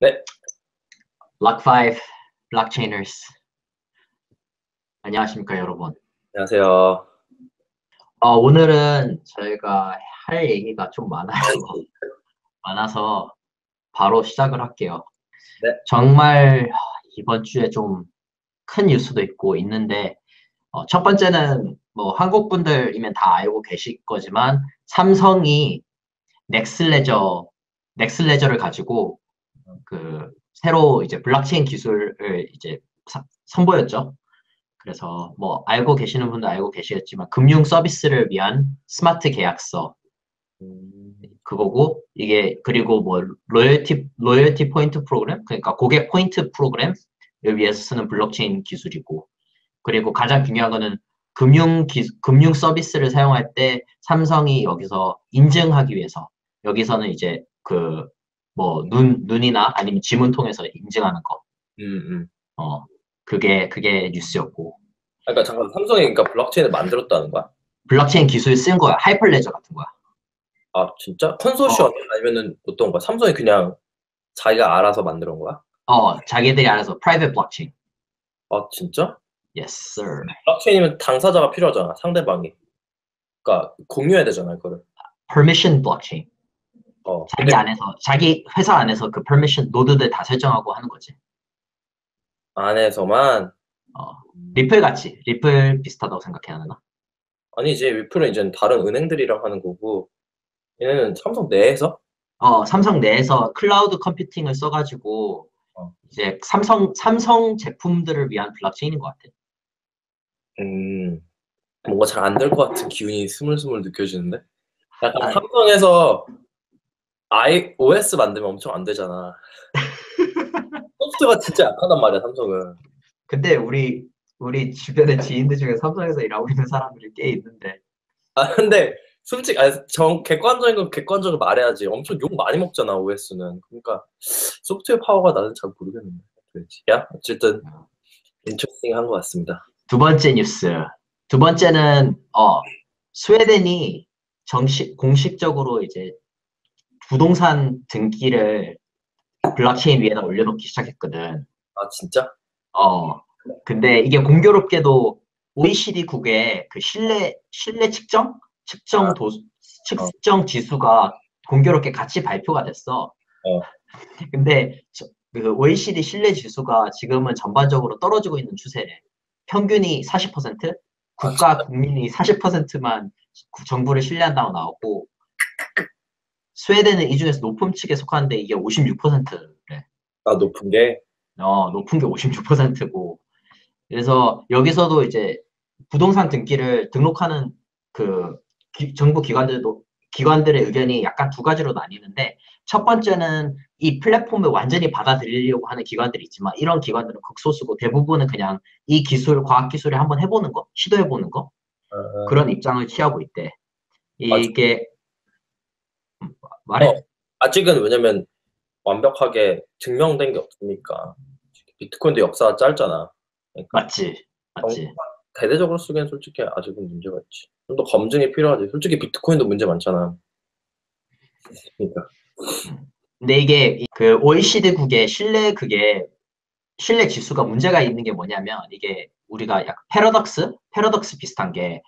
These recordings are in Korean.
네. 락5 블록체인ers 안녕하십니까 여러분 안녕하세요. 어, 오늘은 저희가 할 얘기가 좀 많아요 많아서 바로 시작을 할게요 네. 정말 이번 주에 좀 큰 뉴스도 있고 있는데 어, 첫 번째는 뭐 한국 분들이면 다 알고 계실 거지만 삼성이 넥슬레저 넥슬레저를 가지고 그 새로 이제 블록체인 기술을 이제 사- 선보였죠. 그래서 뭐 알고 계시는 분도 알고 계시겠지만 금융 서비스를 위한 스마트 계약서 음, 그거고 이게 그리고 뭐 로열티 로열티 포인트 프로그램 그러니까 고객 포인트 프로그램을 위해서 쓰는 블록체인 기술이고 그리고 가장 중요한 거는 금융 기, 금융 서비스를 사용할 때 삼성이 여기서 인증하기 위해서 여기서는 이제 그 뭐 눈 눈이나 아니면 지문 통해서 인증하는 거 음, 음. 어 그게 그게 뉴스였고 그러니까 잠깐 삼성이 그러니까 블록체인을 만들었다는 거야? 블록체인 기술 쓴 거야 하이퍼레저 같은 거야 아 진짜? 컨소시엄 아니면은 어떤 거야? 삼성이 그냥 자기가 알아서 만든 거야? 어 자기들이 알아서 private 블록체인 아 진짜? yes sir 블록체인이면 당사자가 필요하잖아 상대방이. 그러니까 공유해야 되잖아 그거를. permission 블록체인 어. 자기 근데 안에서 자기 회사 안에서 그 permission 노드들 다 설정하고 하는 거지. 안에서만 어, 리플 같이 리플 비슷하다고 생각해 하나? 아니지 리플은 이제 다른 은행들이랑 하는 거고 얘네는 삼성 내에서 어, 삼성 내에서 클라우드 컴퓨팅을 써가지고 어. 이제 삼성 삼성 제품들을 위한 블록체인인 것 같아. 음 뭔가 잘 안 될 것 같은 기운이 스물스물 느껴지는데 약간 아니. 삼성에서 iOS 만들면 엄청 안 되잖아 소프트가 진짜 약하단 말이야 삼성은 근데 우리 우리 주변의 지인들 중에 삼성에서 일하고 있는 사람들이 꽤 있는데. 아 근데 솔직히 아니, 정 객관적인 건 객관적으로 말해야지 엄청 욕 많이 먹잖아 OS는 그러니까 소프트웨어 파워가 나는 잘 모르겠는데. 야 어쨌든 인터스팅한 것 같습니다 두 번째 뉴스. 두 번째는 어 스웨덴이 정식 공식적으로 이제 부동산 등기를 블록체인 위에다 올려놓기 시작했거든. 아 진짜 어 근데 이게 공교롭게도 OECD국의 그 신뢰 신뢰 측정 측정 도 측정 지수가 공교롭게 같이 발표가 됐어. 어. 근데 저- 그 OECD 신뢰 지수가 지금은 전반적으로 떨어지고 있는 추세래. 평균이 40%, 국가 국민이 40%만 정부를 신뢰한다고 나오고 스웨덴은 이 중에서 높은 측에 속하는데 이게 56%래. 아 높은 게 어, 높은 게 56%고. 그래서 여기서도 이제 부동산 등기를 등록하는 그 기- 정부 기관들도 기관들의 의견이 약간 두 가지로 나뉘는데 첫 번째는 이 플랫폼을 완전히 받아들이려고 하는 기관들이 있지만 이런 기관들은 극소수고 대부분은 그냥 이 기술, 과학 기술을 한번 해보는 거, 시도해보는 거 어, 그런 입장을 취하고 있대. 이게 음, 말해. 어. 아직은 왜냐면 완벽하게 증명된 게 없으니까 비트코인도 역사가 짧잖아 그러니까 맞지, 맞지. 대대적으로 쓰기엔 솔직히 아직은 문제가 있지 좀 더 검증이 필요하지 솔직히 비트코인도 문제 많잖아 그러니까 근데 이게 이- 그 OECD국의 신뢰 그게 신뢰 지수가 문제가 있는 게 뭐냐면 이게 우리가 약간 패러독스 패러독스 비슷한 게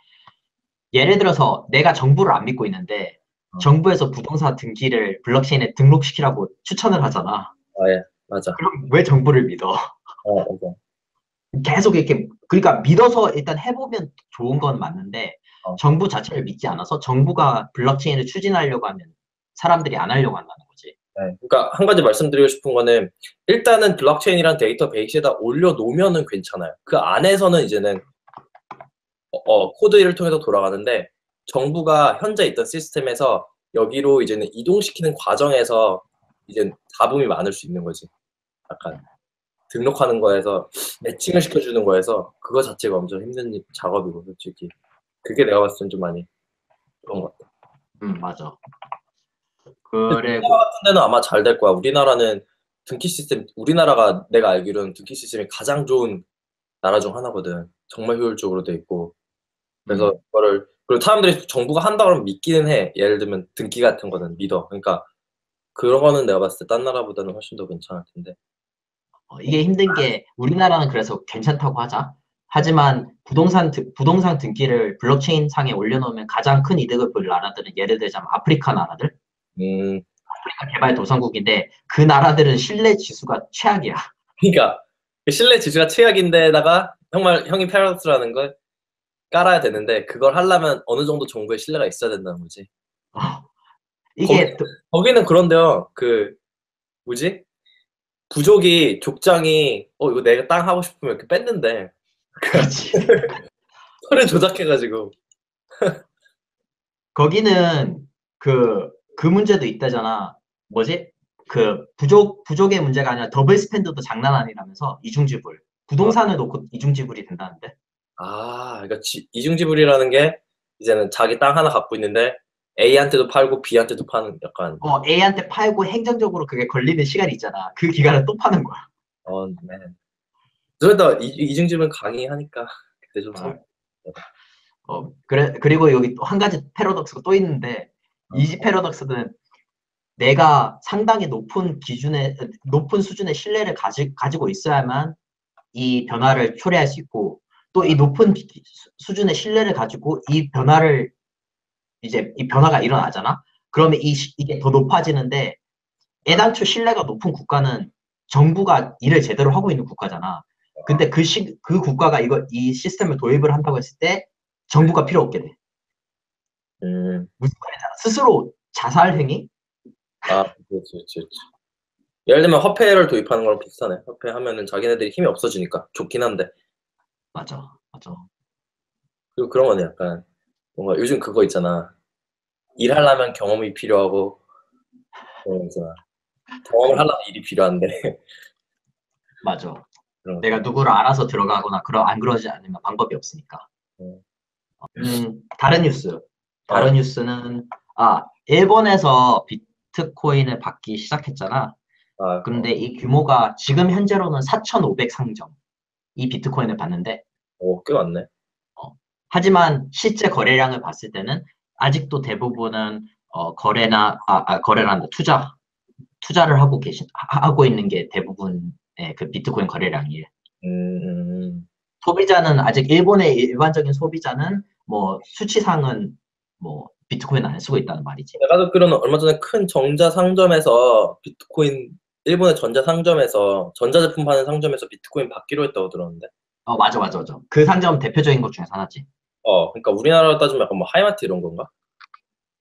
예를 들어서 내가 정부를 안 믿고 있는데 어. 정부에서 부동산 등기를 블록체인에 등록시키라고 추천을 하잖아. 아 예 맞아 그럼 왜 정부를 믿어? 어, 맞아 계속 이렇게 그러니까 믿어서 일단 해보면 좋은 건 맞는데 어. 정부 자체를 믿지 않아서 정부가 블록체인을 추진하려고 하면 사람들이 안 하려고 한다는 거지. 네. 그러니까 한 가지 말씀드리고 싶은 거는 일단은 블록체인이란 데이터베이스에다 올려놓으면은 괜찮아요. 그 안에서는 이제는 어, 어, 코드를 통해서 돌아가는데 정부가 현재 있던 시스템에서 여기로 이제는 이동시키는 과정에서 이제 잡음이 많을 수 있는 거지. 약간 등록하는 거에서 매칭을 시켜주는 거에서 그거 자체가 엄청 힘든 일- 작업이고 솔직히 그게 내가 봤을 땐 좀 많이 그런 것 같아. 음 맞아. 그리고 우리나라 같은 데는 아마 잘 될 거야. 우리나라는 등기 시스템, 우리나라가 내가 알기로는 등기 시스템이 가장 좋은 나라 중 하나거든. 정말 효율적으로 돼 있고. 그래서 음. 그거를 그리고 사람들이 정부가 한다 그러면 믿기는 해. 예를 들면 등기 같은 거는 믿어. 그러니까 그런 거는 내가 봤을 때 딴 나라보다는 훨씬 더 괜찮을 텐데. 어, 이게 힘든 게 우리나라는 그래서 괜찮다고 하자. 하지만 부동산 등- 부동산 등기를 블록체인 상에 올려놓으면 가장 큰 이득을 볼 나라들은 예를 들자면 아프리카 나라들, 음, 아프리카 개발 도상국인데 그 나라들은 신뢰 지수가 최악이야. 그러니까 그 신뢰 지수가 최악인데다가 정말 형이 패러독스라는 걸 깔아야 되는데 그걸 하려면 어느 정도 정부의 신뢰가 있어야 된다는 거지. 어, 이게 또- 거기는 그런데요. 그 뭐지? 부족이 족장이 어 이거 내가 땅 하고 싶으면 이렇게 뺐는데 그렇지. 서류 조작해가지고 거기는 그, 그 문제도 있다잖아. 뭐지? 그 부족, 부족의 문제가 아니라 더블 스탠드도 장난 아니라면서 이중지불. 부동산을 놓고 이중지불이 된다는데. 아 그러니까 지- 이중지불이라는 게 이제는 자기 땅 하나 갖고 있는데 A한테도 팔고 B한테도 파는 약간 어, A한테 팔고 행정적으로 그게 걸리는 시간이 있잖아. 그 기간을 또 파는 거야. 어 네. 이- 이중지불 강의하니까 그때 좀 아. 성- 어, 그래, 그리고 여기 또 한 가지 패러독스가 또 있는데, 이 패러독스는 내가 상당히 높은 기준의, 높은 수준의 신뢰를 가지, 가지고 있어야만 이 변화를 초래할 수 있고, 또 이 높은 수- 수준의 신뢰를 가지고 이 변화를, 이제 이 변화가 일어나잖아? 그러면 이, 시- 이게 더 높아지는데, 애당초 신뢰가 높은 국가는 정부가 일을 제대로 하고 있는 국가잖아. 근데 그 시, 그 국가가 이거, 이 시스템을 도입을 한다고 했을 때, 정부가 필요 없게 돼. 음, 무슨 말이냐. 스스로 자살 행위? 아, 그렇지, 그렇지, 그렇지. 예를 들면 화폐를 도입하는 거랑 비슷하네. 화폐 하면은 자기네들이 힘이 없어지니까 좋긴 한데. 맞아, 맞아. 그리고 그런 거네, 약간. 뭔가 요즘 그거 있잖아. 일하려면 경험이 필요하고, 그런 거 있잖아. 경험을 하려면 일이 필요한데. 맞아. 그런 거. 내가 누구를 알아서 들어가거나 그러 안 그러지 않으면 방법이 없으니까. 음. 음, 다른 뉴스. 다른 뉴스는 아 일본에서 비트코인을 받기 시작했잖아. 아, 근데 이 규모가 지금 현재로는 4,500 상점 이 비트코인을 받는데 오, 꽤 많네. 하지만 실제 거래량을 봤을 때는 아직도 대부분은 어, 거래나 아, 아, 거래란다 투자 투자를 하고 계신 하- 하고 있는 게 대부분의 그 비트코인 거래량이에요. 음, 음, 소비자는 아직 일본의 일반적인 소비자는 뭐 수치상은 뭐 비트코인 안 쓰고 있다는 말이지. 내가 듣기로는 얼마 전에 큰 정자 상점에서 비트코인, 일본의 전자 상점에서, 전자제품 파는 상점에서 비트코인 받기로 했다고 들었는데. 어 맞아 맞아 맞아. 그 상점 대표적인 것 중에 하나지. 어, 그러니까 우리나라로 따지면 약간 뭐 하이마트 이런 건가?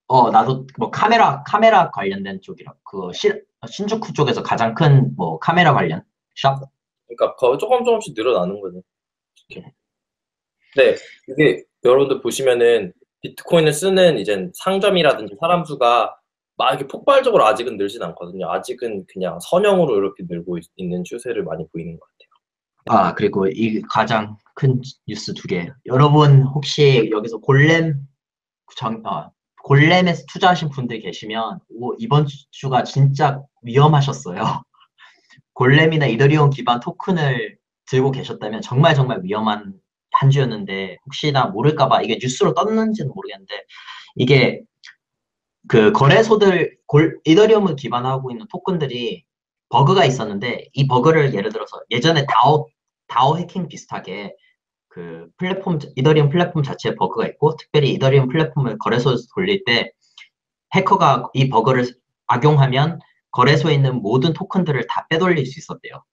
어 나도 뭐 카메라 카메라 관련된 쪽이라 그 시, 신주쿠 쪽에서 가장 큰 뭐 카메라 관련 샵. 그러니까 거- 조금 조금씩 늘어나는 거지. 이렇게. 네, 이게 여러분들 보시면은 비트코인을 쓰는 이제 상점이라든지 사람 수가 막 이렇게 폭발적으로 아직은 늘진 않거든요. 아직은 그냥 선형으로 이렇게 늘고 있, 는 추세를 많이 보이는 것 같아요. 아 그리고 이 가장 큰 뉴스 두 개. 여러분 혹시 여기서 골렘 정, 어, 골렘에 투자하신 분들 계시면 오, 이번 주가 진짜 위험하셨어요. 골렘이나 이더리움 기반 토큰을 들고 계셨다면 정말 정말 위험한 한 주였는데 혹시나 모를까봐 이게 뉴스로 떴는지는 모르겠는데 이게 그 거래소들 골, 이더리움을 기반하고 있는 토큰들이 버그가 있었는데 이 버그를 예를 들어서 예전에 다오 다오 해킹 비슷하게 그 플랫폼 이더리움 플랫폼 자체에 버그가 있고 특별히 이더리움 플랫폼을 거래소에서 돌릴 때 해커가 이 버그를 악용하면 거래소에 있는 모든 토큰들을 다 빼돌릴 수 있었대요.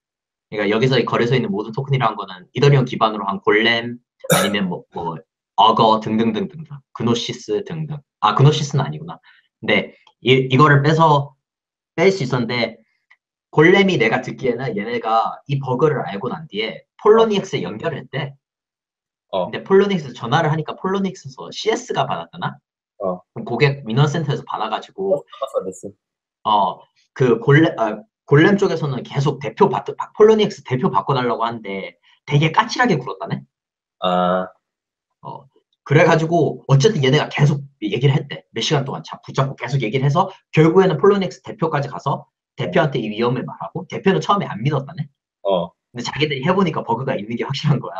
그러니까 여기서 이 거래소에 있는 모든 토큰이라는 거는 이더리움 기반으로 한 골렘 아니면 뭐, 뭐 어거 등등등등등 그노시스 등등 아 그노시스는 아니구나. 근데 이, 이거를 빼서 뺄 수 있었는데 골렘이 내가 듣기에는 얘네가 이 버그를 알고 난 뒤에 폴로닉스에 연결을 했대. 어. 근데 폴로닉스 전화를 하니까 폴로닉스에서 CS가 받았잖아. 어. 고객 민원센터에서 받아가지고 서비스. 어그 골렘 아, 골렘 쪽에서는 계속 대표 받 폴로닉스 대표 바꿔달라고 하는데 되게 까칠하게 굴었다네. 아, 그래가지고 어쨌든 얘네가 계속 얘기를 했대. 몇 시간 동안 자 붙잡고 계속 얘기를 해서 결국에는 폴로닉스 대표까지 가서 대표한테 이 위험을 말하고 대표는 처음에 안 믿었다네. 어, 근데 자기들이 해보니까 버그가 있는 게 확실한 거야.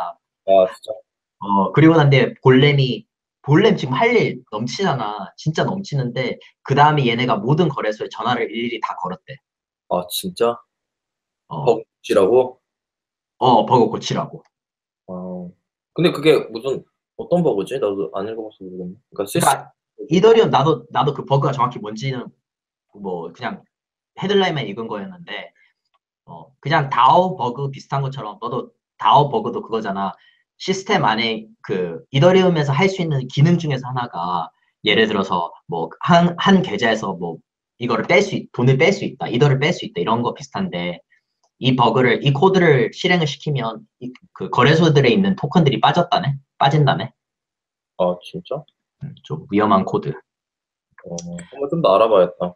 아, 진짜. 어, 그리고 근데 골렘이 골렘 지금 할 일 넘치잖아. 진짜 넘치는데 그 다음에 얘네가 모든 거래소에 전화를 일일이 다 걸었대. 아 진짜? 어, 버그 고치라고? 어 버그 고치라고. 어. 근데 그게 무슨 어떤 버그지? 나도 안 읽어봐서 모르겠네. 그러니까 시스템 그러니까 이더리움 나도 나도 그 버그가 정확히 뭔지는 뭐 그냥 헤드라인만 읽은 거였는데 어 그냥 다오 버그 비슷한 것처럼 너도 다오 버그도 그거잖아. 시스템 안에 그 이더리움에서 할 수 있는 기능 중에서 하나가 예를 들어서 뭐 한 한 계좌에서 뭐 이거를 뺄 수 돈을 뺄 수 있다, 이더를 뺄 수 있다 이런 거 비슷한데 이 버그를 이 코드를 실행을 시키면 이- 그 거래소들에 있는 토큰들이 빠졌다네, 빠진다네. 아 진짜? 음, 좀 위험한 코드. 어, 한번 좀 더 알아봐야겠다.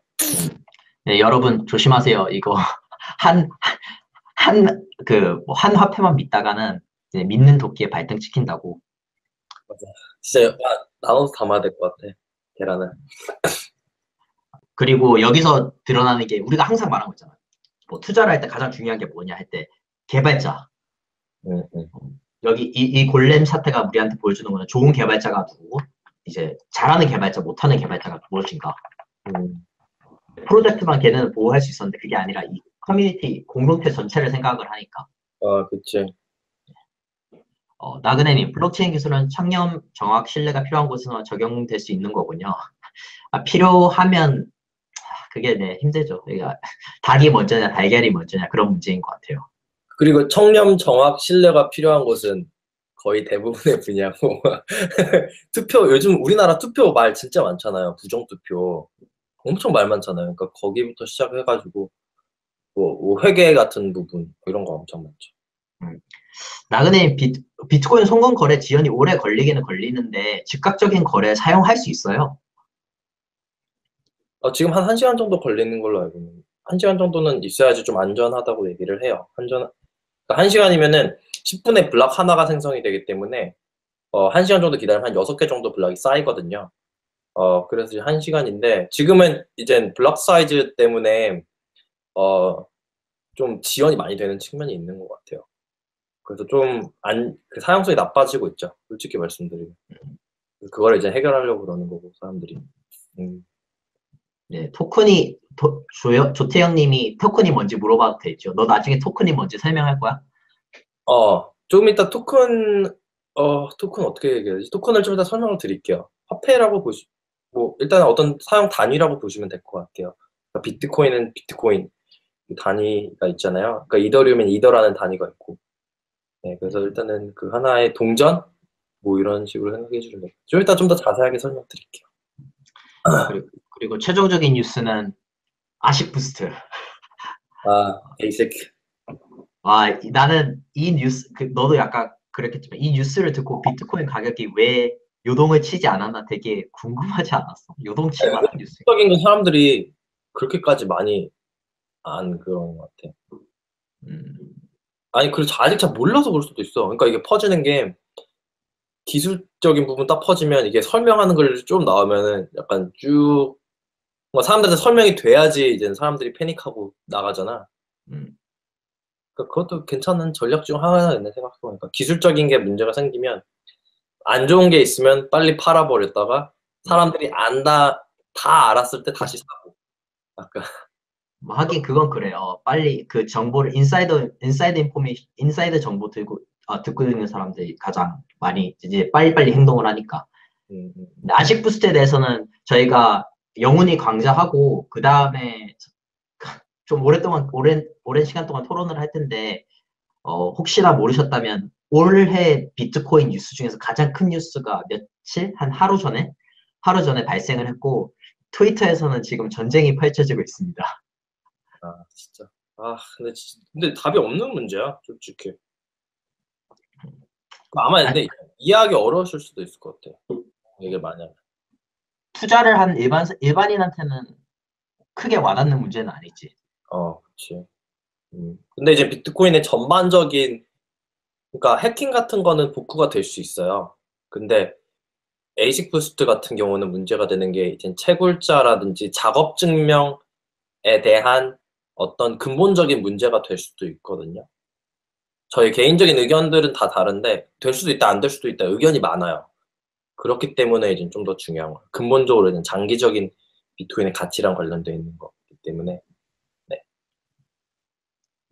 네, 여러분 조심하세요. 이거 한 한그뭐한 화폐만 믿다가는 믿는 도끼에 발등 찍힌다고. 진짜 아, 나눠서 담아야 될 것 같아. 계란을. 그리고 여기서 드러나는 게 우리가 항상 말한 거 있잖아. 뭐 투자를 할 때 가장 중요한 게 뭐냐 할 때 개발자. 응, 응. 여기 이, 이 골렘 사태가 우리한테 보여주는 거는 좋은 개발자가 누구고 이제 잘하는 개발자, 못하는 개발자가 무엇인가. 음, 프로젝트만 걔네는 보호할 수 있었는데 그게 아니라 이 커뮤니티 공동체 전체를 생각을 하니까. 아, 그치. 어, 나그네님, 블록체인 기술은 청렴, 정확, 신뢰가 필요한 곳에서만 적용될 수 있는 거군요. 아, 필요하면 아, 그게 네, 힘들죠. 그러니까 닭이 먼저냐, 달걀이 먼저냐 그런 문제인 것 같아요. 그리고 청렴, 정확, 신뢰가 필요한 곳은 거의 대부분의 분야고 투표 요즘 우리나라 투표 말 진짜 많잖아요. 부정 투표 엄청 말 많잖아요. 그러니까 거기부터 시작해가지고 뭐, 뭐 회계 같은 부분 뭐 이런 거 엄청 많죠. 나그네님, 비, 비트코인 송금 거래 지연이 오래 걸리기는 걸리는데 즉각적인 거래 사용할 수 있어요. 어, 지금 한 1 시간 정도 걸리는 걸로 알고 있는데 1 시간 정도는 있어야지 좀 안전하다고 얘기를 해요. 안전 그러니까 1 시간이면은 10 분에 블록 하나가 생성이 되기 때문에 어, 1 시간 정도 기다리면 한 6 개 정도 블록이 쌓이거든요. 어, 그래서 이제 1 시간인데 지금은 이제 블록 사이즈 때문에 어, 좀 지연이 많이 되는 측면이 있는 것 같아요. 그래서 좀 안, 그 사용성이 나빠지고 있죠. 솔직히 말씀드리면. 그걸 이제 해결하려고 그러는 거고, 사람들이. 음. 네, 토큰이 도, 조여, 조태영님이 토큰이 뭔지 물어봐도 되죠. 너 나중에 토큰이 뭔지 설명할 거야? 어, 조금 이따 토큰, 어, 토큰 어떻게 얘기해야지? 토큰을 좀 이따 설명을 드릴게요. 화폐라고 보시, 뭐, 일단 어떤 사용 단위라고 보시면 될 것 같아요. 그러니까 비트코인은 비트코인 단위가 있잖아요. 그러니까 이더리움엔 이더라는 단위가 있고. 네, 그래서 일단은 그 하나의 동전? 뭐 이런 식으로 생각해 주시면 돼요. 좀 이따 좀 더 자세하게 설명드릴게요. 그리고, 그리고 최종적인 뉴스는 ASIC Boost. 아, basic. 아, 이- 나는 이 뉴스, 그, 너도 약간 그랬겠지만 이 뉴스를 듣고 비트코인 가격이 왜 요동을 치지 않았나 되게 궁금하지 않았어. 요동칠 만한 뉴스. 적인 건 사람들이 그렇게까지 많이 안 그런 것 같아. 음, 아니, 그래서 아직 잘 몰라서 그럴 수도 있어. 그러니까 이게 퍼지는 게 기술적인 부분 딱 퍼지면 이게 설명하는 걸 좀 나오면은 약간 쭉 뭔가 사람들한테 설명이 돼야지 이제 사람들이 패닉하고 나가잖아. 음, 그러니까 그것도 괜찮은 전략 중 하나였네 생각해보니까 기술적인 게 문제가 생기면 안 좋은 게 있으면 빨리 팔아버렸다가 사람들이 안다 다 알았을 때 다시 사고 약간 뭐 하긴 그건 그래요. 빨리 그 정보를 insider inside information inside 정보 들고 아, 듣고 있는 사람들이 가장 많이 이제 빨리빨리 행동을 하니까. 음, 음. 아식 부스트에 대해서는 저희가 영훈이 강좌하고 그 다음에 좀 오랫동안 오랜 오랜 시간 동안 토론을 할 텐데 어, 혹시나 모르셨다면 올해 비트코인 뉴스 중에서 가장 큰 뉴스가 며칠? 한 하루 전에? 하루 전에 발생을 했고 트위터에서는 지금 전쟁이 펼쳐지고 있습니다. 아 진짜. 아 근데 진- 근데 답이 없는 문제야 솔직히. 아마 근데 이해하기 어려우실 수도 있을 것 같아 이게 만약 투자를 한 일반 일반인한테는 크게 와닿는 문제는 아니지. 어 그치 음. 근데 이제 비트코인의 전반적인 그러니까 해킹 같은 거는 복구가 될 수 있어요 근데 에이식 부스트 같은 경우는 문제가 되는 게 이제 채굴자라든지 작업 증명에 대한 어떤 근본적인 문제가 될 수도 있거든요. 저희 개인적인 의견들은 다 다른데 될 수도 있다 안 될 수도 있다 의견이 많아요. 그렇기 때문에 이제 좀 더 중요한 거예요. 근본적으로는 장기적인 비트코인의 가치랑 관련되어 있는 거기 때문에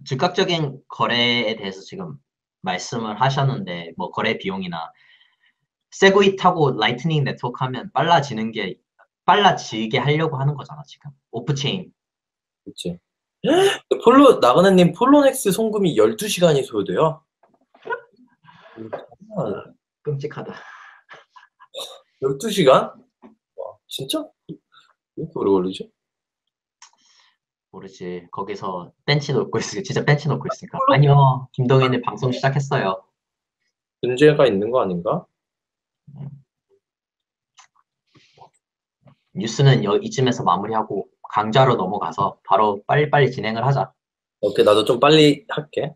즉각적인 거래에 대해서 지금 말씀을 하셨는데 뭐 거래 비용이나 SegWit하고 Lightning Network 하면 빨라지는 게 빨라지게 하려고 하는 거잖아 지금 off-chain 그렇지. 폴로 나그네님 폴로넥스 송금이 12시간이 소요돼요? 아, 끔찍하다 12시간? 와, 진짜? 왜 이렇게 오래 걸리지? 모르지 거기서 벤치 놓고 있으니까 진짜 벤치 놓고 있으니까 아니요 김동현님 방송 시작했어요 문제가 있는 거 아닌가? 뉴스는 여, 이쯤에서 마무리하고 강좌로 넘어가서 바로 빨리빨리 진행을 하자 오케이, 나도 좀 빨리 할게.